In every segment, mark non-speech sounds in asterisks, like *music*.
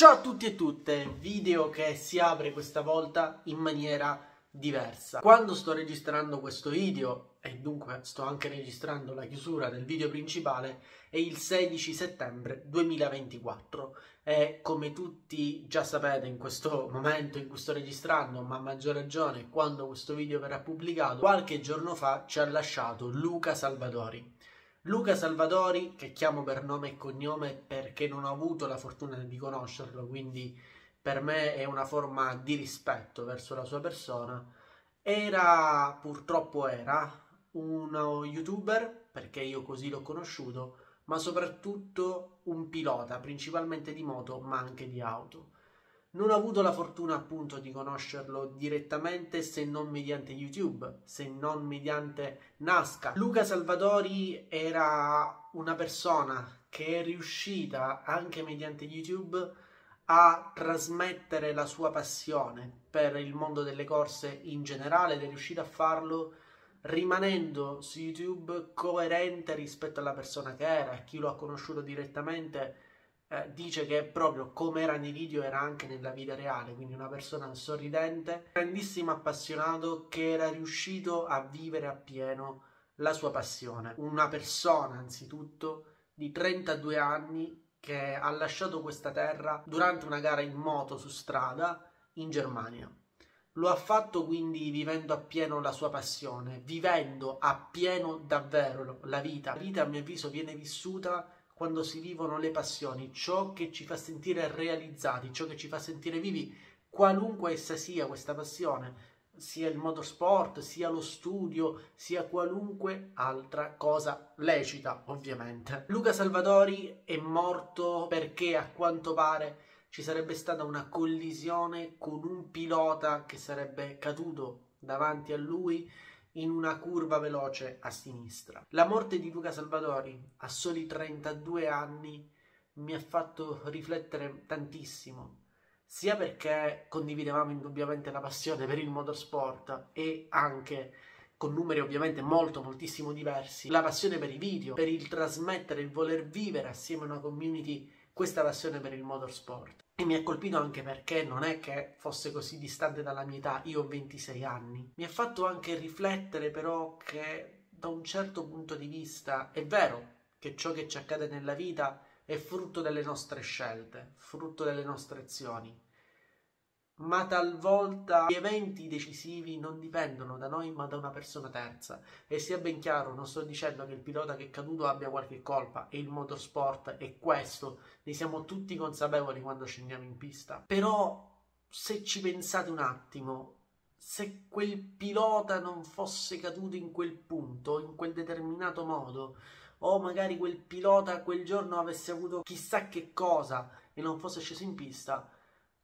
Ciao a tutti e tutte, video che si apre questa volta in maniera diversa. Quando sto registrando questo video, e dunque sto anche registrando la chiusura del video principale, è il 16 settembre 2024 e come tutti già sapete in questo momento in cui sto registrando, ma a maggior ragione quando questo video verrà pubblicato, qualche giorno fa ci ha lasciato Luca Salvadori. Luca Salvadori, che chiamo per nome e cognome perché non ho avuto la fortuna di conoscerlo, quindi per me è una forma di rispetto verso la sua persona, era, purtroppo era, uno youtuber, perché io così l'ho conosciuto, ma soprattutto un pilota, principalmente di moto, ma anche di auto. Non ho avuto la fortuna appunto di conoscerlo direttamente se non mediante YouTube, se non mediante Nasca. Luca Salvadori era una persona che è riuscita anche mediante YouTube a trasmettere la sua passione per il mondo delle corse in generale ed è riuscita a farlo rimanendo su YouTube coerente rispetto alla persona che era. Chi lo ha conosciuto direttamente eh, dice che proprio come era nei video era anche nella vita reale, quindi una persona sorridente, grandissimo appassionato che era riuscito a vivere appieno la sua passione. Una persona anzitutto di 32 anni che ha lasciato questa terra durante una gara in moto su strada in Germania. Lo ha fatto quindi vivendo appieno la sua passione, vivendo appieno davvero la vita. La vita a mio avviso viene vissuta quando si vivono le passioni, ciò che ci fa sentire realizzati, ciò che ci fa sentire vivi, qualunque essa sia questa passione, sia il motorsport, sia lo studio, sia qualunque altra cosa lecita, ovviamente. Luca Salvadori è morto perché a quanto pare ci sarebbe stata una collisione con un pilota che sarebbe caduto davanti a lui in una curva veloce a sinistra. La morte di Luca Salvadori a soli 32 anni mi ha fatto riflettere tantissimo, sia perché condividevamo indubbiamente la passione per il motorsport e anche con numeri ovviamente molto moltissimo diversi, la passione per i video, per il trasmettere, il voler vivere assieme a una community questa passione per il motorsport. E mi ha colpito anche perché non è che fosse così distante dalla mia età, io ho 26 anni. Mi ha fatto anche riflettere però che da un certo punto di vista è vero che ciò che ci accade nella vita è frutto delle nostre scelte, frutto delle nostre azioni ma talvolta gli eventi decisivi non dipendono da noi ma da una persona terza. E sia ben chiaro non sto dicendo che il pilota che è caduto abbia qualche colpa e il motorsport è questo. Ne siamo tutti consapevoli quando scendiamo in pista. Però se ci pensate un attimo se quel pilota non fosse caduto in quel punto in quel determinato modo o magari quel pilota quel giorno avesse avuto chissà che cosa e non fosse sceso in pista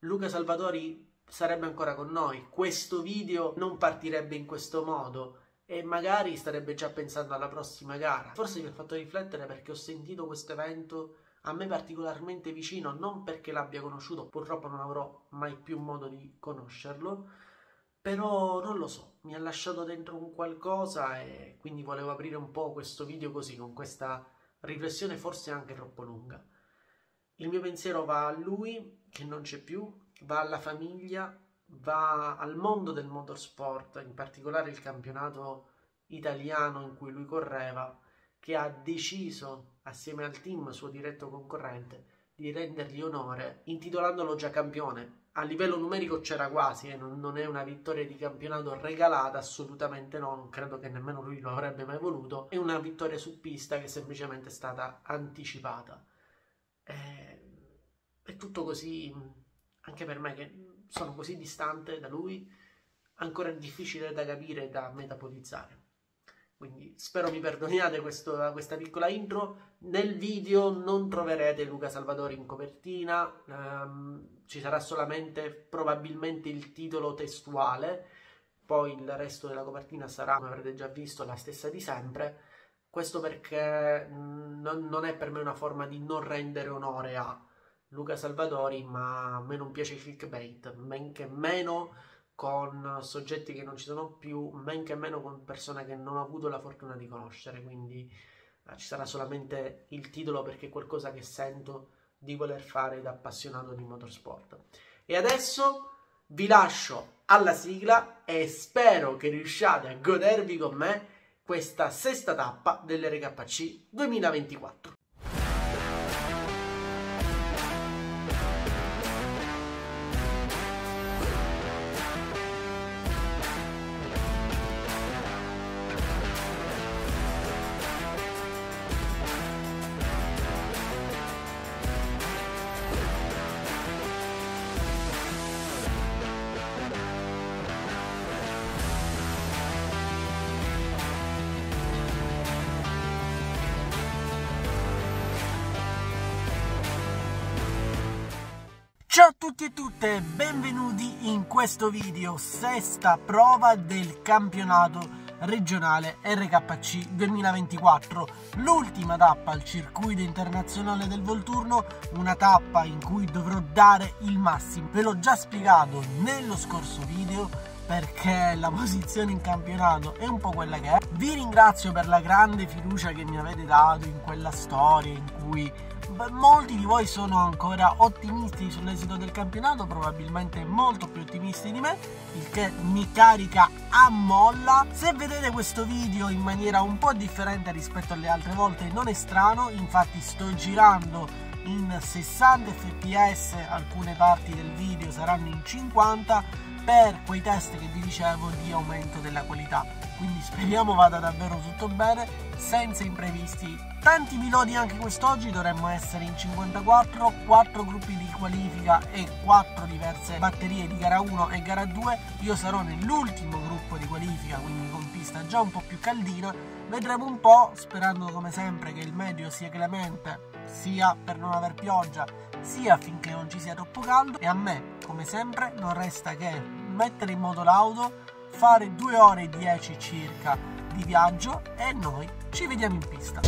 Luca Salvatori sarebbe ancora con noi, questo video non partirebbe in questo modo e magari starebbe già pensando alla prossima gara. Forse mi ha fatto riflettere perché ho sentito questo evento a me particolarmente vicino, non perché l'abbia conosciuto, purtroppo non avrò mai più modo di conoscerlo, però non lo so, mi ha lasciato dentro un qualcosa e quindi volevo aprire un po' questo video così, con questa riflessione forse anche troppo lunga. Il mio pensiero va a lui, che non c'è più, va alla famiglia, va al mondo del motorsport, in particolare il campionato italiano in cui lui correva, che ha deciso, assieme al team suo diretto concorrente, di rendergli onore intitolandolo già campione. A livello numerico c'era quasi, eh, non, è una vittoria di campionato regalata, assolutamente no, non credo che nemmeno lui lo avrebbe mai voluto, è una vittoria su pista che semplicemente è stata anticipata. Eh, è tutto così, anche per me che sono così distante da lui, ancora difficile da capire e da metabolizzare. Quindi spero mi perdoniate questo, questa piccola intro. Nel video non troverete Luca Salvatori in copertina, ehm, ci sarà solamente probabilmente il titolo testuale, poi il resto della copertina sarà, come avrete già visto, la stessa di sempre. Questo perché mm, non, non è per me una forma di non rendere onore a Luca Salvatori, ma a me non piace il clickbait, men che meno con soggetti che non ci sono più, men che meno con persone che non ho avuto la fortuna di conoscere, quindi eh, ci sarà solamente il titolo perché è qualcosa che sento di voler fare da appassionato di motorsport. E adesso vi lascio alla sigla e spero che riusciate a godervi con me questa sesta tappa dell'RKC 2024. Tutti e tutte, benvenuti in questo video, sesta prova del campionato regionale RKC 2024, l'ultima tappa al circuito internazionale del Volturno, una tappa in cui dovrò dare il massimo. Ve l'ho già spiegato nello scorso video perché la *laughs* posizione in campionato è un po' quella che è. Vi ringrazio per la grande fiducia che mi avete dato in quella storia in cui molti di voi sono ancora ottimisti sull'esito del campionato, probabilmente molto più ottimisti di me, il che mi carica a molla. Se vedete questo video in maniera un po' differente rispetto alle altre volte non è strano, infatti sto girando in 60 fps, alcune parti del video saranno in 50 per quei test che vi dicevo di aumento della qualità. Quindi speriamo vada davvero tutto bene senza imprevisti. Tanti piloti anche quest'oggi dovremmo essere in 54 4 gruppi di qualifica e 4 diverse batterie di gara 1 e gara 2 io sarò nell'ultimo gruppo di qualifica quindi con pista già un po' più caldina. Vedremo un po' sperando come sempre che il medio sia clemente sia per non aver pioggia sia finché non ci sia troppo caldo. E a me come sempre non resta che mettere in moto l'auto fare 2 ore e 10 circa di viaggio e noi ci vediamo in pista.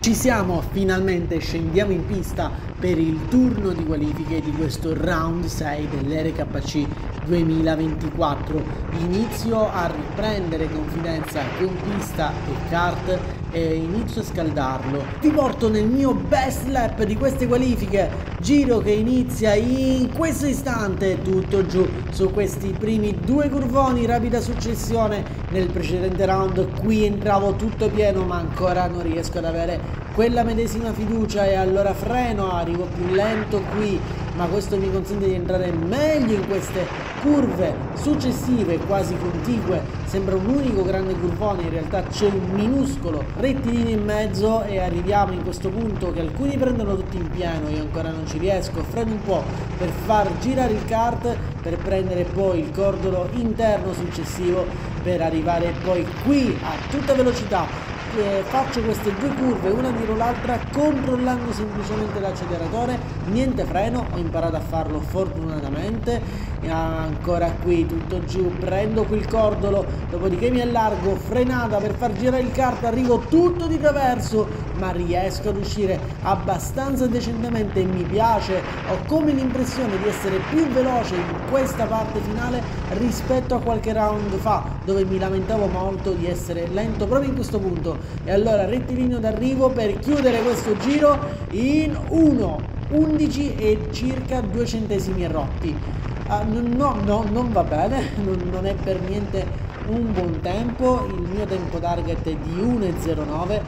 Ci siamo, finalmente scendiamo in pista per il turno di qualifiche di questo round 6 dell'RKC 2024. Inizio a riprendere confidenza con pista e kart e inizio a scaldarlo. Vi porto nel mio best lap di queste qualifiche, giro che inizia in questo istante, tutto giù su questi primi due curvoni, rapida successione. Nel precedente round qui entravo tutto pieno ma ancora non riesco ad avere quella medesima fiducia e allora freno, arrivo più lento qui, ma questo mi consente di entrare meglio in queste curve successive, quasi contigue. Sembra un unico grande curvone, in realtà c'è un minuscolo rettilineo in mezzo e arriviamo in questo punto che alcuni prendono tutti in pieno, io ancora non ci riesco, freno un po' per far girare il kart, per prendere poi il cordolo interno successivo, per arrivare poi qui a tutta velocità faccio queste due curve una dietro l'altra controllando semplicemente l'acceleratore niente freno ho imparato a farlo fortunatamente ancora qui tutto giù prendo qui il cordolo dopodiché mi allargo frenata per far girare il kart arrivo tutto di traverso ma riesco ad uscire abbastanza decentemente e mi piace. Ho come l'impressione di essere più veloce in questa parte finale rispetto a qualche round fa dove mi lamentavo molto di essere lento proprio in questo punto. E allora rettilineo d'arrivo per chiudere questo giro in 1 11 e circa 2 centesimi rotti uh, no, no, non va bene *laughs* non, non, è per niente un buon tempo il mio tempo target è di 1,09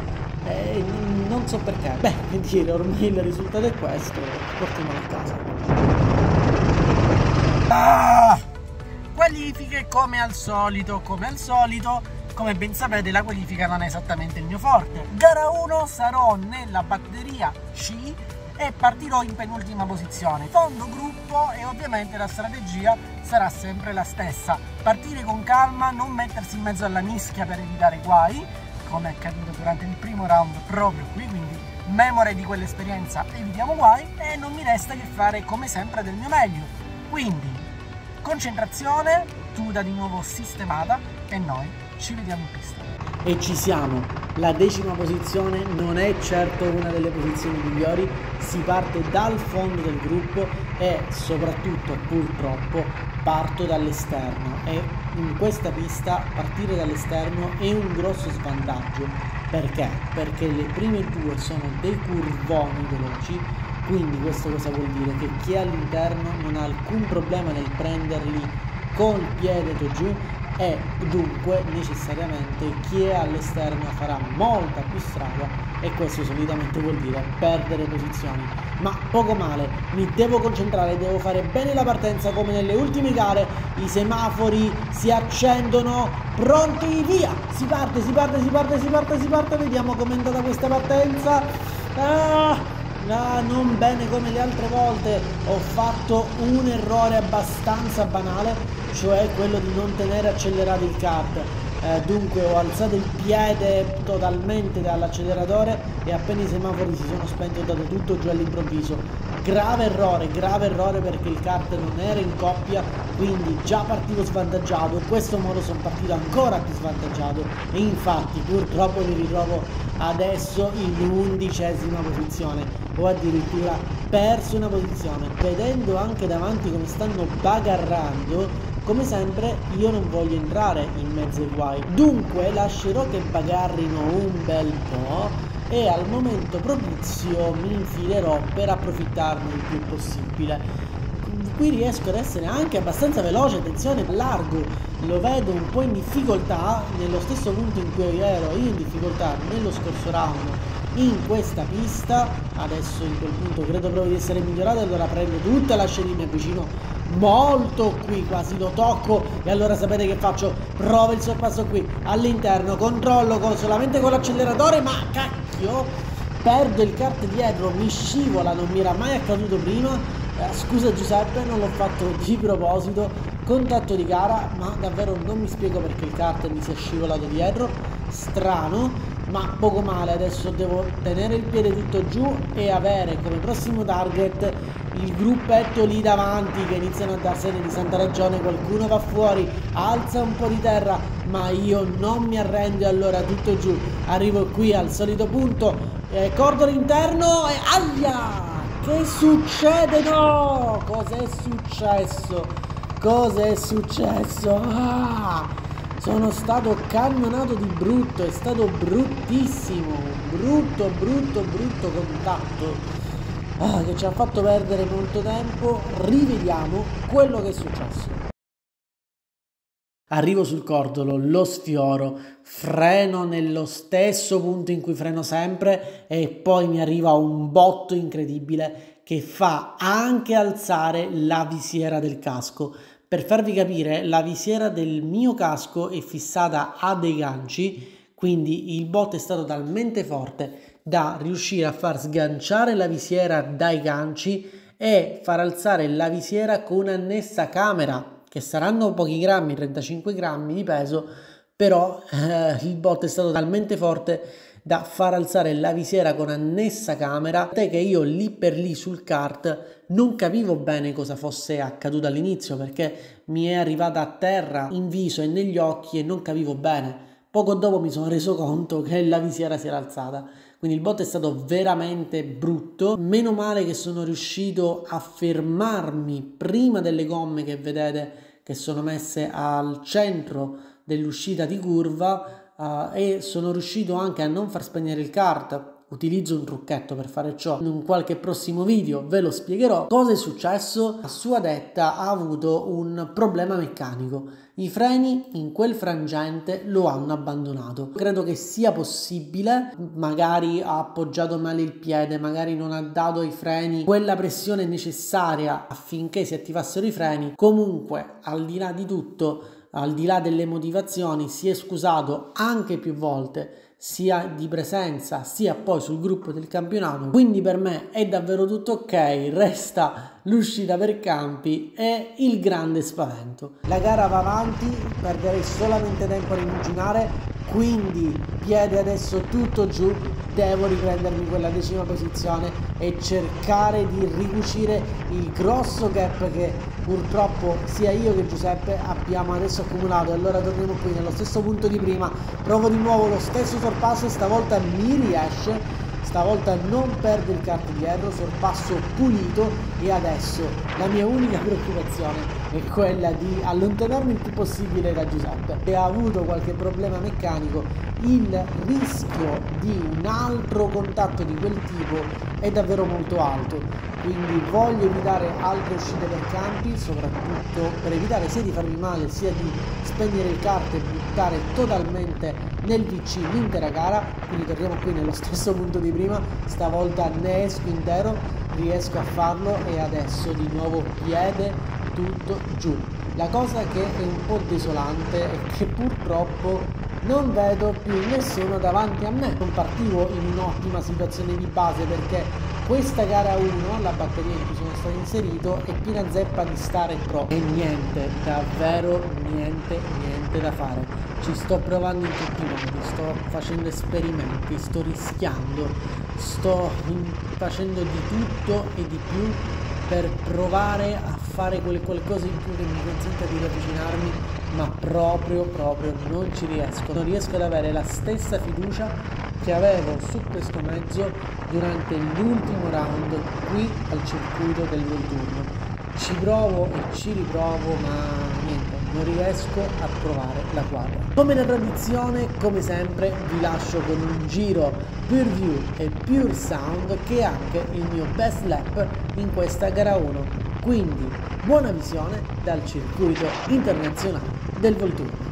e non so perché beh *laughs* dire ormai il risultato è questo portiamolo a casa ah! qualifiche come al solito come al solito come ben sapete la qualifica non è esattamente il mio forte. Gara 1 sarò nella batteria C e partirò in penultima posizione. Fondo gruppo e ovviamente la strategia sarà sempre la stessa. Partire con calma, non mettersi in mezzo alla mischia per evitare guai, come è accaduto durante il primo round proprio qui, quindi memore di quell'esperienza evitiamo guai e non mi resta che fare come sempre del mio meglio. Quindi concentrazione, tuta di nuovo sistemata e noi ci vediamo in pista. E ci siamo. la decima posizione non è certo una delle posizioni migliori, si parte dal fondo del gruppo e soprattutto purtroppo parto dall'esterno e in questa pista partire dall'esterno è un grosso svantaggio perché? Perché le prime due sono dei curvoni veloci quindi questo cosa vuol dire? Che chi è all'interno non ha alcun problema nel prenderli col piede giù e dunque necessariamente chi è all'esterno farà molta più strada e questo solitamente vuol dire perdere posizioni. Ma poco male mi devo concentrare devo fare bene la partenza come nelle ultime gare. I semafori si accendono pronti via! Si parte si parte si parte si parte si parte. Vediamo com'è andata questa partenza. Ah! Ah, non bene come le altre volte, ho fatto un errore abbastanza banale, cioè quello di non tenere accelerato il kart. Eh, dunque ho alzato il piede totalmente dall'acceleratore e appena i semafori si sono spenti ho dato tutto giù all'improvviso. Grave errore, grave errore perché il kart non era in coppia, quindi già partivo svantaggiato, in questo modo sono partito ancora più svantaggiato e infatti purtroppo mi ritrovo adesso in undicesima posizione o addirittura perso una posizione vedendo anche davanti come stanno bagarrando come sempre io non voglio entrare in mezzo ai guai. Dunque lascerò che bagarrino un bel po' e al momento propizio mi infilerò per approfittarne il più possibile. Qui riesco ad essere anche abbastanza veloce attenzione largo. Lo vedo un po' in difficoltà nello stesso punto in cui ero io in difficoltà nello scorso round in questa pista. Adesso in quel punto credo proprio di essere migliorato allora prendo tutta la scena mi avvicino molto qui quasi lo tocco. E allora sapete che faccio? Provo il sorpasso qui all'interno controllo con, solamente con l'acceleratore ma cacchio perdo il kart dietro mi scivola non mi era mai accaduto prima. Eh, scusa Giuseppe non l'ho fatto di proposito. Contatto di gara ma davvero non mi spiego perché il kart mi si è scivolato dietro. Strano ma poco male adesso devo tenere il piede tutto giù e avere come prossimo target il gruppetto lì davanti che iniziano a darsene di santa ragione qualcuno va fuori alza un po' di terra ma io non mi arrendo e allora tutto giù. Arrivo qui al solito punto eh, cordo all'interno e aia! Che succede no? Cos'è successo? Cos'è successo? Ah! Sono stato cannonato di brutto, è stato bruttissimo, brutto, brutto, brutto contatto ah, che ci ha fatto perdere molto tempo. Rivediamo quello che è successo. Arrivo sul cordolo, lo sfioro, freno nello stesso punto in cui freno sempre e poi mi arriva un botto incredibile che fa anche alzare la visiera del casco. Per farvi capire, la visiera del mio casco è fissata a dei ganci, quindi il bot è stato talmente forte da riuscire a far sganciare la visiera dai ganci e far alzare la visiera con annessa camera, che saranno pochi grammi, 35 grammi di peso, però eh, il bot è stato talmente forte da far alzare la visiera con annessa camera, te che io lì per lì sul kart non capivo bene cosa fosse accaduto all'inizio perché mi è arrivata a terra in viso e negli occhi e non capivo bene. Poco dopo mi sono reso conto che la visiera si era alzata. Quindi il bot è stato veramente brutto. Meno male che sono riuscito a fermarmi prima delle gomme che vedete che sono messe al centro dell'uscita di curva uh, e sono riuscito anche a non far spegnere il kart. Utilizzo un trucchetto per fare ciò. In un qualche prossimo video ve lo spiegherò. Cosa è successo? A sua detta ha avuto un problema meccanico i freni in quel frangente lo hanno abbandonato. Credo che sia possibile. Magari ha appoggiato male il piede magari non ha dato ai freni quella pressione necessaria affinché si attivassero i freni. Comunque al di là di tutto al di là delle motivazioni, si è scusato anche più volte sia di presenza sia poi sul gruppo del campionato. Quindi per me è davvero tutto ok resta l'uscita per campi e il grande spavento. La gara va avanti perderei solamente tempo a immaginare quindi piede adesso tutto giù devo riprendermi quella decima posizione e cercare di ricucire il grosso gap che purtroppo sia io che Giuseppe abbiamo adesso accumulato. Allora torniamo qui nello stesso punto di prima. Provo di nuovo lo stesso sorpasso stavolta mi riesce stavolta non perdo il cartigliero, sorpasso pulito e adesso la mia unica preoccupazione è quella di allontanarmi il più possibile da Giuseppe. Se ha avuto qualche problema meccanico, il rischio di un altro contatto di quel tipo è davvero molto alto. Quindi voglio evitare altre uscite per campi, soprattutto per evitare sia di farmi male sia di spegnere il kart e buttare totalmente nel VC l'intera gara. Quindi torniamo qui nello stesso punto di prima, stavolta ne esco intero, riesco a farlo e adesso di nuovo piede tutto giù. La cosa che è un po' desolante è che purtroppo non vedo più nessuno davanti a me. Non partivo in un'ottima situazione di base perché questa gara 1, la batteria in cui sono stato inserito, è piena zeppa di stare pro. E niente, davvero niente, niente da fare. Ci sto provando in tutti i modi, sto facendo esperimenti, sto rischiando, sto facendo di tutto e di più per provare a fare quel qualcosa in più che mi consenta di avvicinarmi, ma proprio, proprio non ci riesco. Non riesco ad avere la stessa fiducia che avevo su questo mezzo durante l'ultimo round qui al circuito del Volturno. Ci provo e ci riprovo, ma non riesco a trovare la quadra. Come da tradizione, come sempre, vi lascio con un giro Pure View e Pure Sound che è anche il mio best lap in questa gara 1. Quindi, buona visione dal circuito internazionale del Volturno.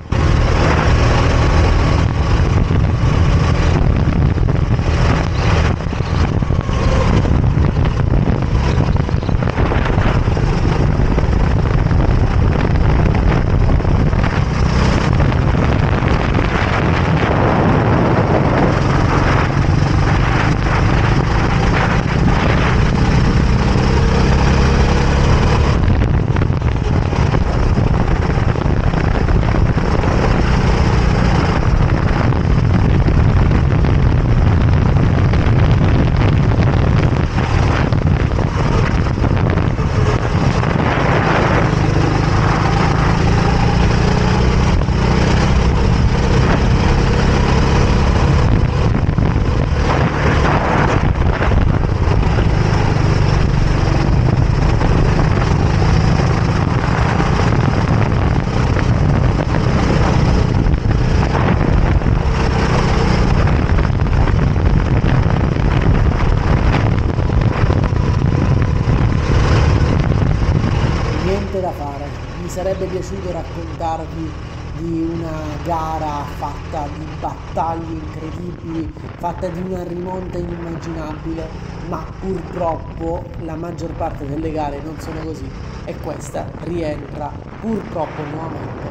sarebbe piaciuto raccontarvi di una gara fatta di battaglie incredibili, fatta di una rimonta inimmaginabile, ma purtroppo la maggior parte delle gare non sono così e questa rientra purtroppo nuovamente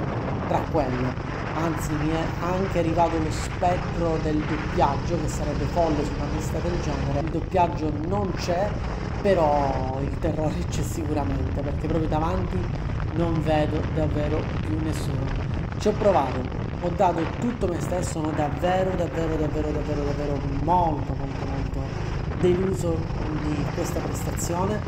tra quelle. Anzi mi è anche arrivato lo spettro del doppiaggio che sarebbe folle su una pista del genere. Il doppiaggio non c'è, però il terrore c'è sicuramente perché proprio davanti non vedo davvero più nessuno. Ci ho provato, ho dato tutto me stesso, sono davvero, davvero, davvero, davvero, davvero molto, molto, molto deluso di questa prestazione.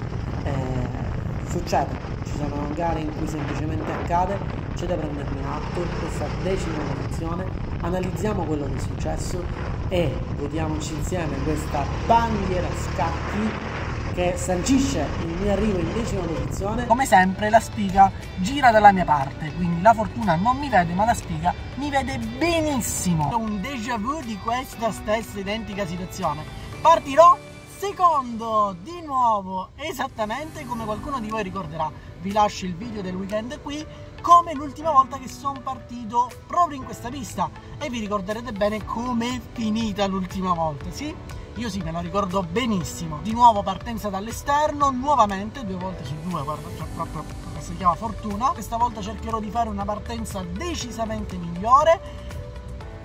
Eh, succede, ci sono gare in cui semplicemente accade, c'è da prenderne atto, questa decima posizione, analizziamo quello che è successo e vediamoci insieme questa bandiera scacchi che sancisce il mio arrivo in decima posizione. Come sempre la spiga gira dalla mia parte, quindi la fortuna non mi vede ma la spiga mi vede benissimo. Un déjà vu di questa stessa identica situazione. Partirò secondo di nuovo esattamente come qualcuno di voi ricorderà. Vi lascio il video del weekend qui come l'ultima volta che sono partito proprio in questa pista e vi ricorderete bene com'è finita l'ultima volta, sì? Io sì, me lo ricordo benissimo. Di nuovo partenza dall'esterno, nuovamente, due volte su due, guarda, cioè proprio si chiama fortuna. Questa volta cercherò di fare una partenza decisamente migliore.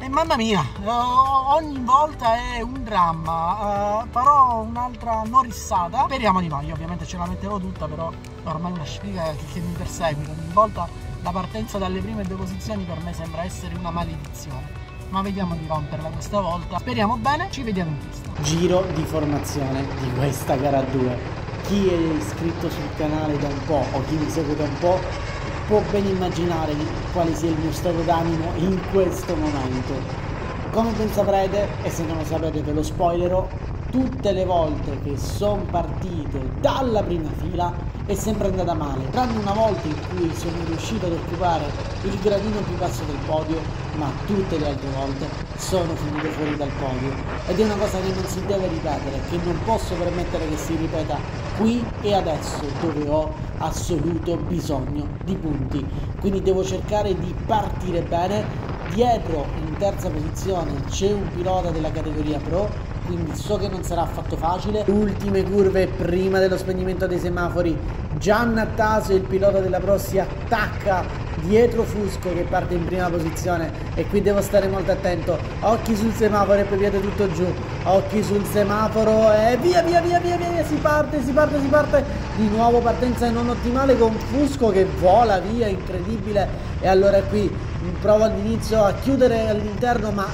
E mamma mia, eh, ogni volta è un dramma. Eh, farò un'altra norissata. Speriamo di no, io ovviamente ce la metterò tutta, però ormai una sfiga che mi perseguita. Ogni volta la partenza dalle prime due posizioni per me sembra essere una maledizione ma vediamo di romperla questa volta. Speriamo bene, ci vediamo in pista. Giro di formazione di questa gara 2. Chi è iscritto sul canale da un po' o chi mi segue da un po' può ben immaginare quale sia il mio stato d'animo in questo momento. Come ben saprete, e se non lo sapete ve lo spoilerò, tutte le volte che sono partito dalla prima fila è sempre andata male, tranne una volta in cui sono riuscito ad occupare il gradino più basso del podio, ma tutte le altre volte sono finito fuori dal podio. Ed è una cosa che non si deve ripetere, che non posso permettere che si ripeta qui e adesso, dove ho assoluto bisogno di punti. Quindi devo cercare di partire bene. Dietro, in terza posizione, c'è un pilota della categoria Pro quindi so che non sarà affatto facile. Ultime curve prima dello spegnimento dei semafori. Gian Attasio, il pilota della Pro, si attacca dietro Fusco che parte in prima posizione e qui devo stare molto attento. Occhi sul semaforo e poi via tutto giù. Occhi sul semaforo e via via via via via, si parte, si parte, si parte. Di nuovo partenza non ottimale con Fusco che vola via, incredibile. E allora qui provo all'inizio a chiudere all'interno ma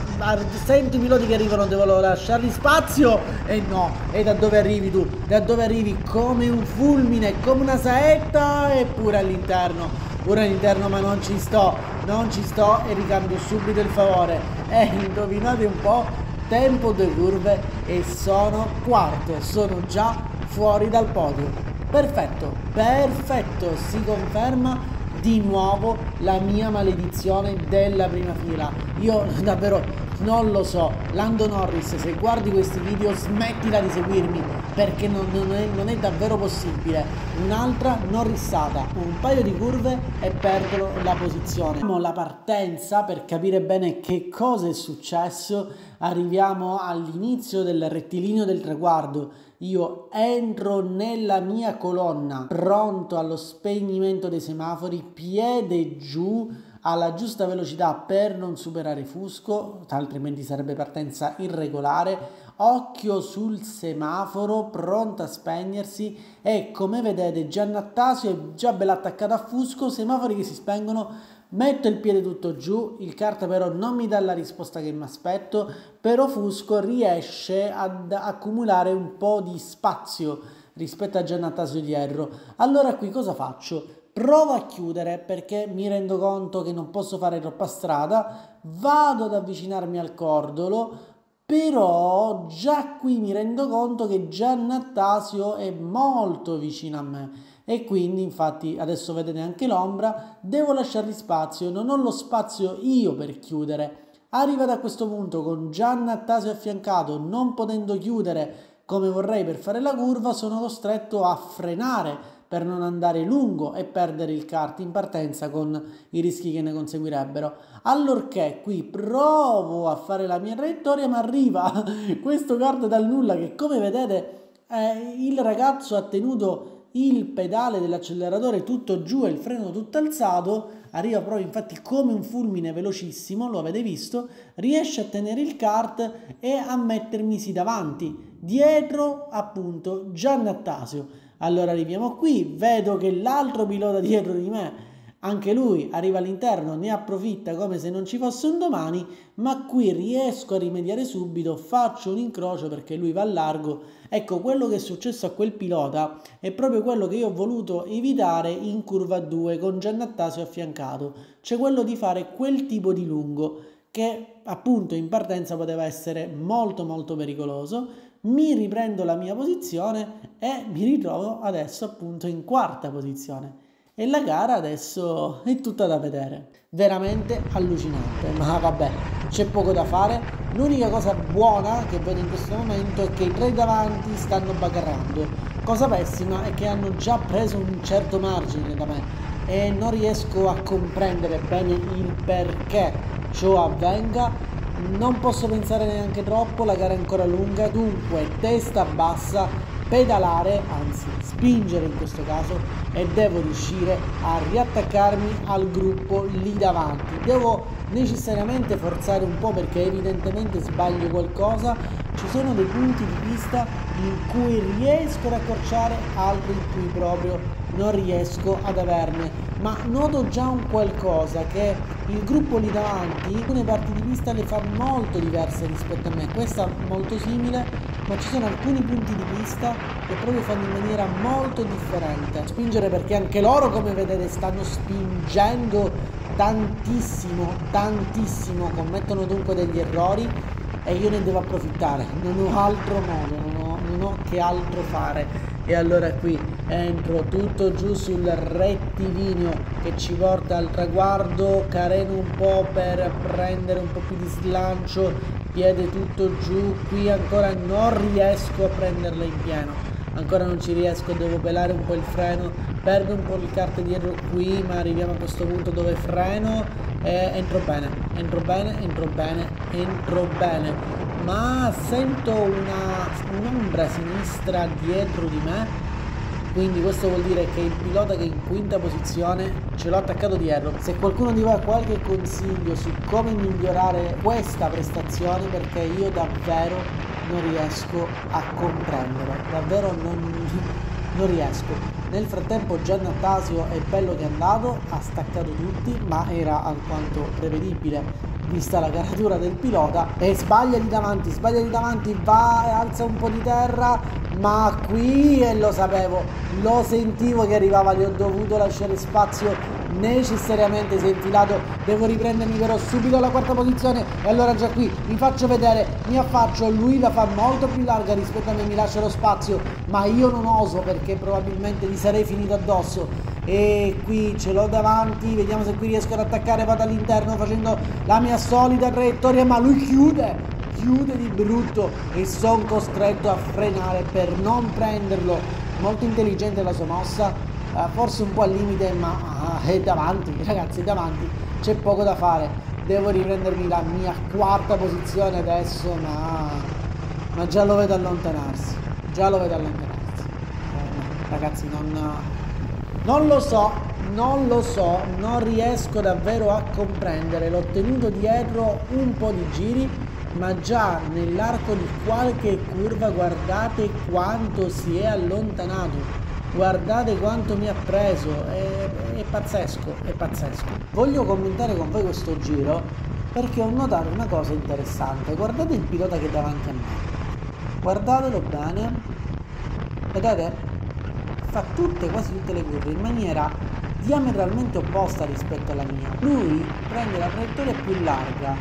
sento i piloti che arrivano devo lasciargli spazio? E no. E da dove arrivi tu? Da dove arrivi? Come un fulmine come una saetta eppure all'interno. Pure all'interno ma non ci sto. Non ci sto e ricambio subito il favore. E indovinate un po' tempo due curve e sono quarto sono già fuori dal podio. Perfetto perfetto. Si conferma di nuovo la mia maledizione della prima fila. Io *laughs* davvero non lo so. Lando Norris, se guardi questi video smettila di seguirmi perché non, non, è, non è, davvero possibile. Un'altra Norrisata, un paio di curve e perdono la posizione. La partenza per capire bene che cosa è successo. Arriviamo all'inizio del rettilineo del traguardo io entro nella mia colonna pronto allo spegnimento dei semafori, piede giù alla giusta velocità per non superare Fusco, altrimenti sarebbe partenza irregolare. Occhio sul semaforo, pronto a spegnersi e come vedete Giannattasio è già bello attaccato a Fusco, semafori che si spengono metto il piede tutto giù, il carta però non mi dà la risposta che mi aspetto, però Fusco riesce ad accumulare un po' di spazio rispetto a Giannattasio di Hierro. Allora qui cosa faccio? Provo a chiudere perché mi rendo conto che non posso fare troppa strada, vado ad avvicinarmi al cordolo, però già qui mi rendo conto che Giannattasio è molto vicino a me e quindi infatti adesso vedete anche l'ombra, devo lasciargli spazio, non ho lo spazio io per chiudere. Arrivato a questo punto con Gian Attasio affiancato, non potendo chiudere come vorrei per fare la curva, sono costretto a frenare per non andare lungo e perdere il kart in partenza con i rischi che ne conseguirebbero. Allorché qui provo a fare la mia traiettoria, ma arriva *laughs* questo kart dal nulla che come vedete eh, il ragazzo ha tenuto il pedale dell'acceleratore tutto giù e il freno tutto alzato, arriva proprio infatti come un fulmine velocissimo, lo avete visto, riesce a tenere il kart e a mettermisi davanti, dietro appunto Giannattasio. Allora arriviamo qui, vedo che l'altro pilota dietro di me anche lui arriva all'interno, ne approfitta come se non ci fosse un domani, ma qui riesco a rimediare subito, faccio un incrocio perché lui va a largo. Ecco, quello che è successo a quel pilota è proprio quello che io ho voluto evitare in curva 2 con Giannattasio affiancato, cioè quello di fare quel tipo di lungo che appunto in partenza poteva essere molto molto pericoloso. Mi riprendo la mia posizione e mi ritrovo adesso appunto in quarta posizione e la gara adesso è tutta da vedere. Veramente allucinante, ma vabbè, c'è poco da fare. L'unica cosa buona che vedo in questo momento è che i tre davanti stanno bagarrando. Cosa pessima è che hanno già preso un certo margine da me e non riesco a comprendere bene il perché ciò avvenga. Non posso pensare neanche troppo, la gara è ancora lunga, dunque testa bassa pedalare, anzi spingere in questo caso e devo riuscire a riattaccarmi al gruppo lì davanti. Devo necessariamente forzare un po' perché evidentemente sbaglio qualcosa. Ci sono dei punti di vista in cui riesco ad accorciare, altri in cui proprio non riesco ad averne. Ma noto già un qualcosa che il gruppo lì davanti alcune parti di vista le fa molto diverse rispetto a me questa molto simile ma ci sono alcuni punti di vista che proprio fanno in maniera molto differente. Spingere perché anche loro come vedete stanno spingendo tantissimo tantissimo commettono dunque degli errori e io ne devo approfittare. Non ho altro modo non ho, non ho che altro fare. E allora qui entro tutto giù sul rettilineo che ci porta al traguardo. Careno un po' per prendere un po' più di slancio piede tutto giù qui ancora non riesco a prenderla in pieno. Ancora non ci riesco devo pelare un po' il freno. Perdo un po' il carte dietro qui ma arriviamo a questo punto dove freno e entro bene. Entro bene entro bene entro bene. Ma sento una, un'ombra sinistra dietro di me quindi questo vuol dire che il pilota che è in quinta posizione ce l'ho attaccato dietro. Se qualcuno di voi ha qualche consiglio su come migliorare questa prestazione perché io davvero non riesco a comprendere davvero non, *laughs* non riesco. Nel frattempo Gian Attasio è bello che è andato ha staccato tutti ma era alquanto prevedibile vista la caratura del pilota e sbaglia di davanti, sbaglia di davanti, va e alza un po' di terra, ma qui e lo sapevo, lo sentivo che arrivava, gli ho dovuto lasciare spazio necessariamente si è infilato devo riprendermi però subito alla quarta posizione e allora già qui mi faccio vedere mi affaccio lui la fa molto più larga rispetto a me mi lascia lo spazio ma io non oso perché probabilmente gli sarei finito addosso e qui ce l'ho davanti vediamo se qui riesco ad attaccare vado all'interno facendo la mia solita traiettoria ma lui chiude chiude di brutto e sono costretto a frenare per non prenderlo. Molto intelligente la sua mossa uh, forse un po' al limite ma uh, è davanti *laughs* ragazzi è davanti c'è poco da fare. Devo riprendermi la mia quarta posizione adesso ma, ma già lo vedo allontanarsi già lo vedo allontanarsi. Eh, ragazzi non non lo so, non lo so, non riesco davvero a comprendere. L'ho tenuto dietro un po' di giri, ma già nell'arco di qualche curva guardate quanto si è allontanato. Guardate quanto mi ha preso, è, è pazzesco, è pazzesco. Voglio commentare con voi questo giro perché ho notato una cosa interessante. Guardate il pilota che è davanti a me. Guardatelo bene. Vedete? Fa tutte, quasi tutte le curve in maniera diametralmente opposta rispetto alla mia. Lui prende la traiettoria più larga.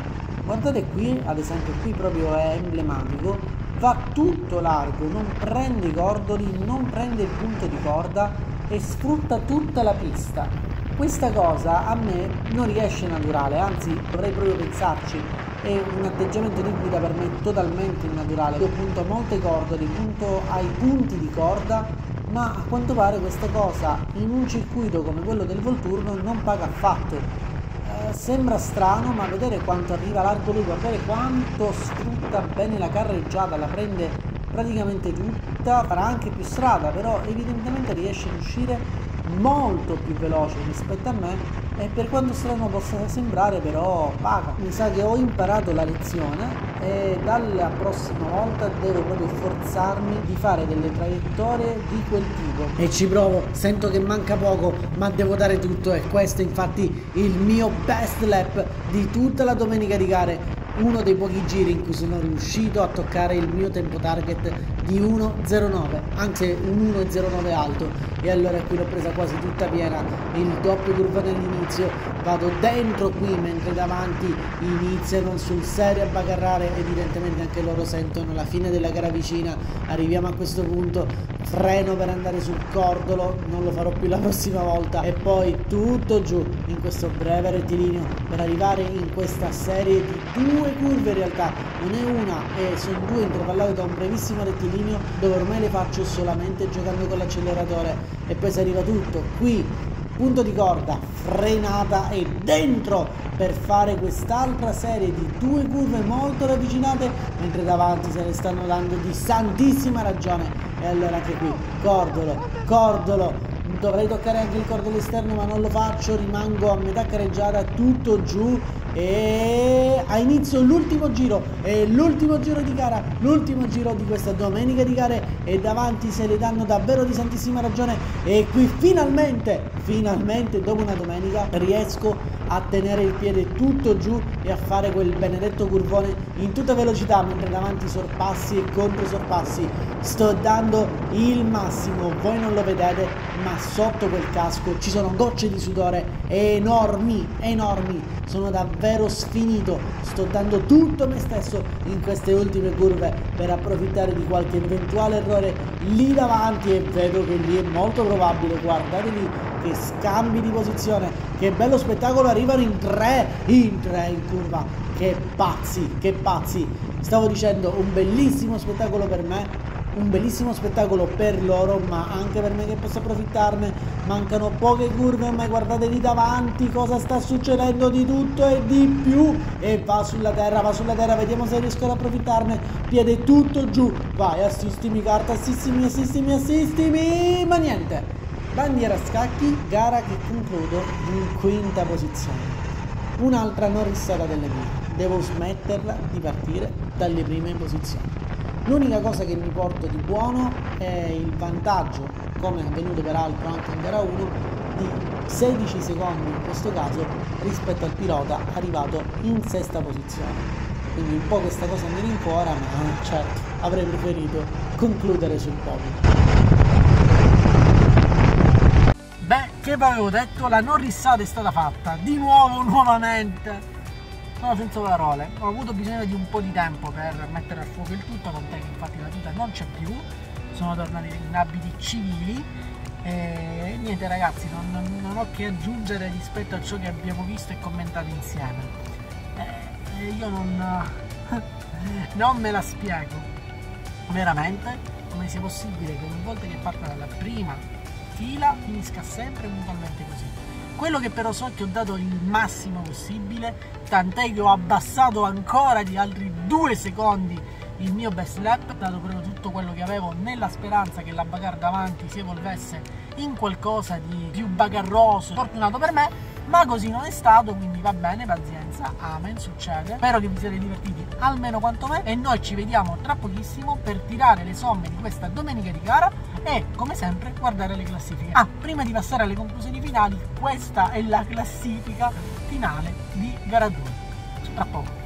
Guardate qui, ad esempio qui proprio è emblematico, va tutto largo, non prende i cordoli, non prende il punto di corda e sfrutta tutta la pista. Questa cosa a me non riesce naturale, anzi dovrei proprio pensarci. È un atteggiamento di guida per me totalmente innaturale. Io punto molte cordoli, punto ai punti di corda ma a quanto pare questa cosa in un circuito come quello del Volturno non paga affatto. Eh, sembra strano, ma vedere quanto arriva largo lui, guardare quanto sfrutta bene la carreggiata, la prende praticamente tutta, farà anche più strada, però evidentemente riesce ad uscire molto più veloce rispetto a me e per quanto strano possa sembrare però paga. Mi sa che ho imparato la lezione e dalla prossima volta devo proprio forzarmi di fare delle traiettorie di quel tipo. E ci provo, sento che manca poco ma devo dare tutto e questo è infatti il mio best lap di tutta la domenica di gare uno dei pochi giri in cui sono riuscito a toccare il mio tempo target di 1.09 anche un 1.09 alto. E allora qui l'ho presa quasi tutta piena il doppio curva nell'inizio vado dentro qui mentre davanti iniziano sul serio a bagarrare. Evidentemente anche loro sentono la fine della gara vicina. Arriviamo a questo punto freno per andare sul cordolo non lo farò più la prossima volta. E poi tutto giù in questo breve rettilineo per arrivare in questa serie di due curve in realtà. Non è una e sono due intervallate da un brevissimo rettilineo dove ormai le faccio solamente giocando con l'acceleratore. E poi si arriva tutto qui punto di corda, frenata e dentro per fare quest'altra serie di due curve molto ravvicinate mentre davanti se ne stanno dando di santissima ragione. E allora anche qui cordolo, cordolo dovrei toccare anche il cordolo esterno ma non lo faccio. Rimango a metà careggiata tutto giù. E a inizio l'ultimo giro. E l'ultimo giro di gara l'ultimo giro di questa domenica di gare. E davanti se le danno davvero di santissima ragione. E qui finalmente finalmente dopo una domenica riesco a tenere il piede tutto giù e a fare quel benedetto curvone in tutta velocità mentre davanti sorpassi e contro sorpassi. Sto dando il massimo. Voi non lo vedete ma sotto quel casco ci sono gocce di sudore enormi enormi. Sono davvero sfinito. Sto dando tutto me stesso in queste ultime curve per approfittare di qualche eventuale errore lì davanti e vedo che lì è molto probabile guardate lì che scambi di posizione. Che bello spettacolo arrivano in tre in tre in curva. Che pazzi che pazzi. Stavo dicendo un bellissimo spettacolo per me un bellissimo spettacolo per loro ma anche per me che posso approfittarne. Mancano poche curve ma guardate lì davanti cosa sta succedendo di tutto e di più. E va sulla terra va sulla terra vediamo se riesco ad approfittarne. Piede tutto giù. Vai assistimi carta assistimi assistimi assistimi. Ma niente. Bandiera scacchi gara che concludo in quinta posizione. Un'altra non rissata delle mie. Devo smetterla di partire dalle prime posizioni L'unica cosa che mi porto di buono è il vantaggio, come è avvenuto peraltro anche in gara 1, di 16 secondi in questo caso rispetto al pilota arrivato in sesta posizione. Quindi un po' questa cosa mi rincuora, ma certo avrei preferito concludere sul podio. Beh, che vi avevo detto, la non rissata è stata fatta, di nuovo, nuovamente sono senza parole. Ho avuto bisogno di un po' di tempo per mettere a fuoco il tutto tant'è che infatti la tuta non c'è più. Sono tornati in abiti civili. E niente ragazzi non, non, ho che aggiungere rispetto a ciò che abbiamo visto e commentato insieme. E io non, *laughs* non me la spiego. Veramente come sia possibile che ogni volta che parta dalla prima fila finisca sempre puntualmente così quello che però so è che ho dato il massimo possibile, tant'è che ho abbassato ancora di altri due secondi il mio best lap, dato proprio tutto quello che avevo nella speranza che la bagarre davanti si evolvesse in qualcosa di più bagarroso, fortunato per me, ma così non è stato, quindi va bene, pazienza, amen, succede. Spero che vi siate divertiti almeno quanto me e noi ci vediamo tra pochissimo per tirare le somme di questa domenica di gara e come sempre guardare le classifiche. Ah, prima di passare alle conclusioni finali, questa è la classifica finale di gara 2. Tra poco.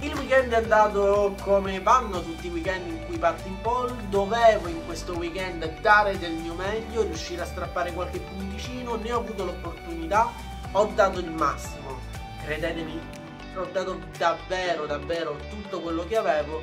Il weekend è andato come vanno tutti i weekend in cui parti in pole, dovevo in questo weekend dare del mio meglio, riuscire a strappare qualche punticino, ne ho avuto l'opportunità, ho dato il massimo, credetemi, ho dato davvero davvero tutto quello che avevo,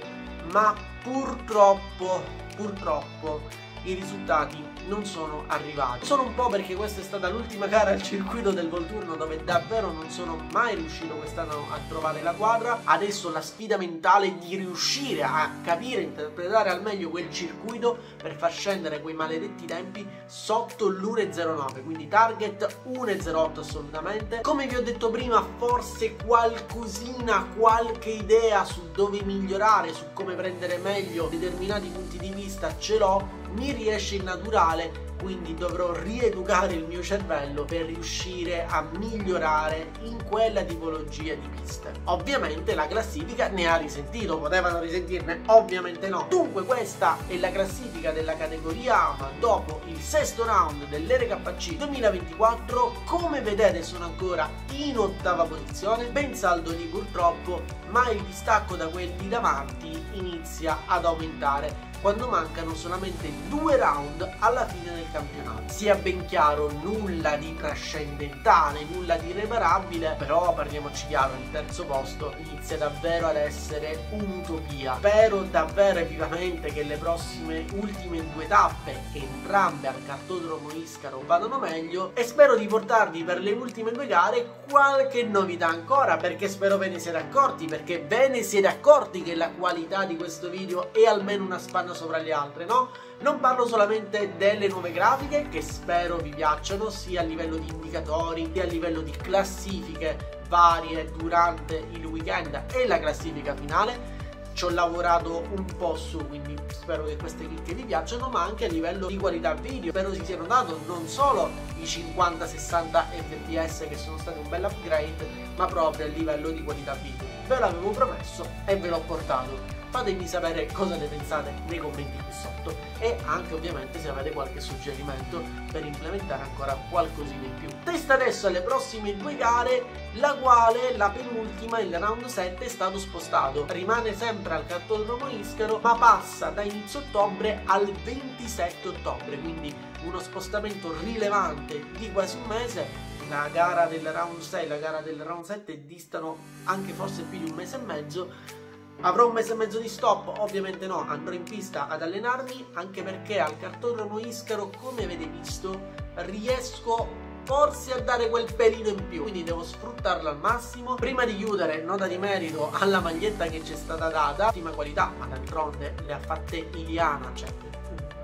ma purtroppo, purtroppo i risultati non sono arrivati. Sono un po' perché questa è stata l'ultima gara al circuito del Volturno dove davvero non sono mai riuscito quest'anno a trovare la quadra. Adesso la sfida mentale di riuscire a capire interpretare al meglio quel circuito per far scendere quei maledetti tempi sotto l'1.09, quindi target 1.08 assolutamente. Come vi ho detto prima, forse qualcosina, qualche idea su dove migliorare, su come prendere meglio determinati punti di vista ce l'ho mi riesce in naturale quindi dovrò rieducare il mio cervello per riuscire a migliorare in quella tipologia di piste. Ovviamente la classifica ne ha risentito, potevano risentirne? Ovviamente no. Dunque questa è la classifica della categoria AMA dopo il sesto round dell'RKC 2024. Come vedete sono ancora in ottava posizione, ben saldo lì purtroppo, ma il distacco da quelli davanti inizia ad aumentare quando mancano solamente due round alla fine del campionato. Sia ben chiaro, nulla di trascendentale, nulla di irreparabile, però parliamoci chiaro, il terzo posto inizia davvero ad essere un'utopia. Spero davvero e vivamente che le prossime ultime due tappe, entrambe al cartodromo Iscaro, vadano meglio e spero di portarvi per le ultime due gare qualche novità ancora, perché spero ve ne siete accorti, perché ve ne siete accorti che la qualità di questo video è almeno una spanna sopra le altre, no? Non parlo solamente delle nuove grafiche che spero vi piacciono sia a livello di indicatori sia a livello di classifiche varie durante il weekend e la classifica finale ci ho lavorato un po' su, quindi spero che queste chicche vi piacciono, ma anche a livello di qualità video. Spero si siano dato non solo i 50-60 fps che sono stati un bel upgrade, ma proprio a livello di qualità video. Ve l'avevo promesso e ve l'ho portato fatemi sapere cosa ne pensate nei commenti qui sotto e anche ovviamente se avete qualche suggerimento per implementare ancora qualcosina in più. Testa adesso alle prossime due gare, la quale la penultima, il round 7, è stato spostato. Rimane sempre al cartodromo Iscaro, ma passa da inizio ottobre al 27 ottobre, quindi uno spostamento rilevante di quasi un mese la gara del round 6 e la gara del round 7 distano anche forse più di un mese e mezzo Avrò un mese e mezzo di stop? Ovviamente no, andrò in pista ad allenarmi anche perché al cartodromo Iscaro, come avete visto, riesco forse a dare quel pelino in più quindi devo sfruttarlo al massimo prima di chiudere nota di merito alla maglietta che ci è stata data ottima qualità ma d'altronde le ha fatte Iliana cioè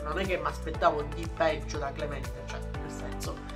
non è che mi aspettavo di peggio da Clemente cioè nel senso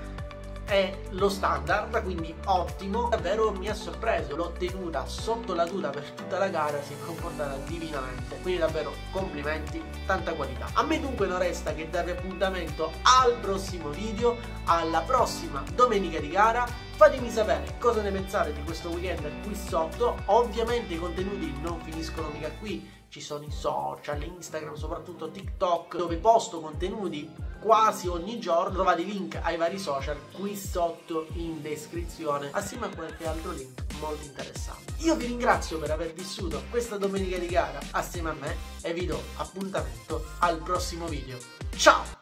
è lo standard, quindi ottimo, davvero mi ha sorpreso, l'ho tenuta sotto la tuta per tutta la gara, si è comportata divinamente, quindi davvero complimenti, tanta qualità. A me dunque non resta che dare appuntamento al prossimo video, alla prossima domenica di gara, fatemi sapere cosa ne pensate di questo weekend qui sotto, ovviamente i contenuti non finiscono mica qui, ci sono i social, Instagram, soprattutto TikTok, dove posto contenuti quasi ogni giorno. Trovate i link ai vari social qui sotto in descrizione, assieme a qualche altro link molto interessante. Io vi ringrazio per aver vissuto questa domenica di gara assieme a me e vi do appuntamento al prossimo video. Ciao!